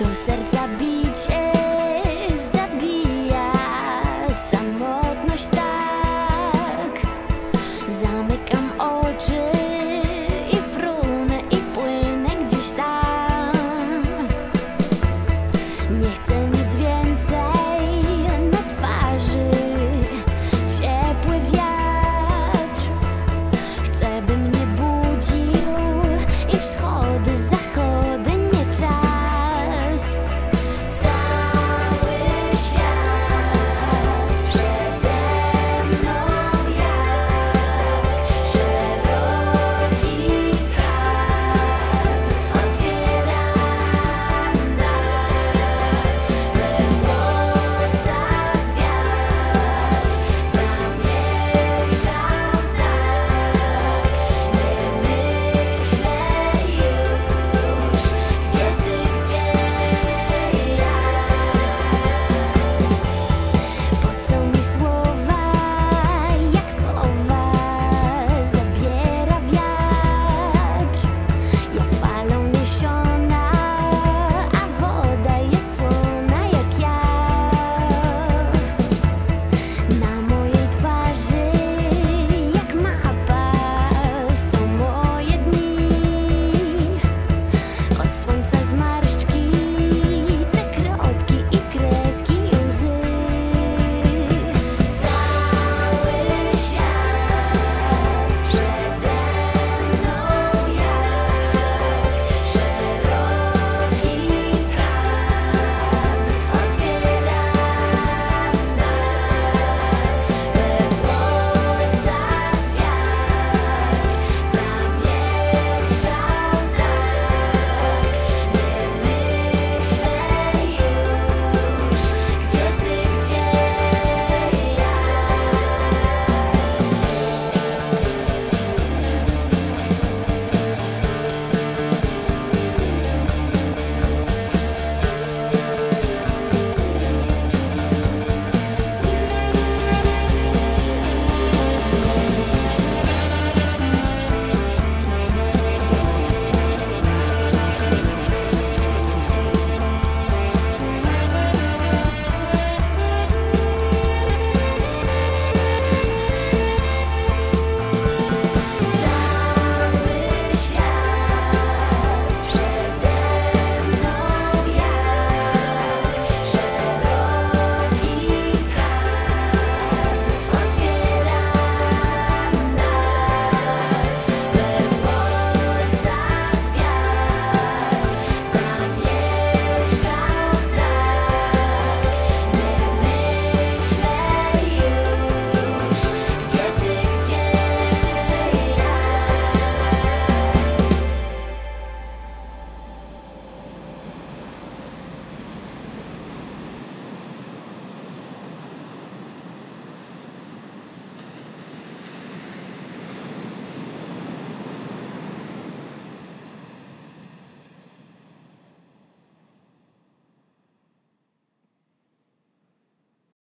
Do serca bicie